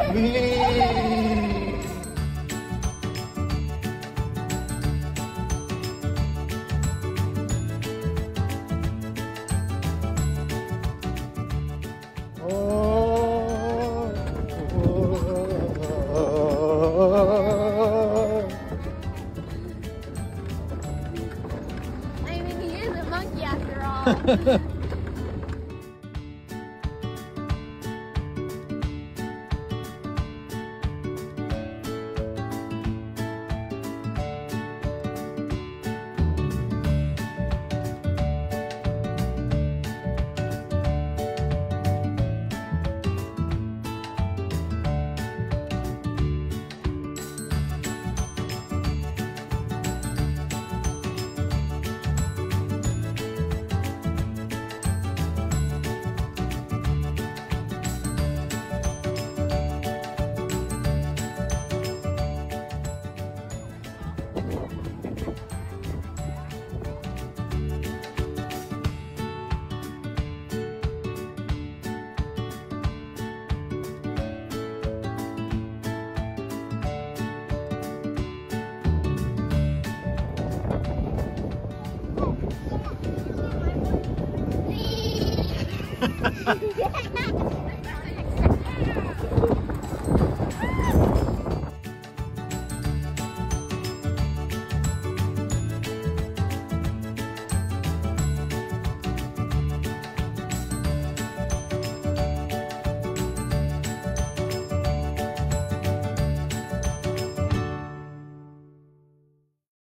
I mean, he is a monkey after all. 你别太了